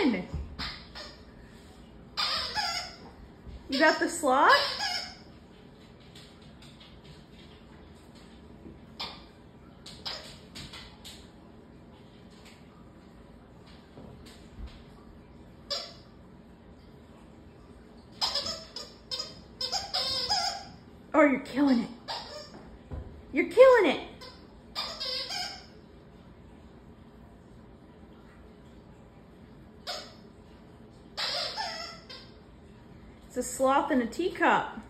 in. You got the slot? Oh, you're killing it. You're killing it. It's a sloth in a teacup.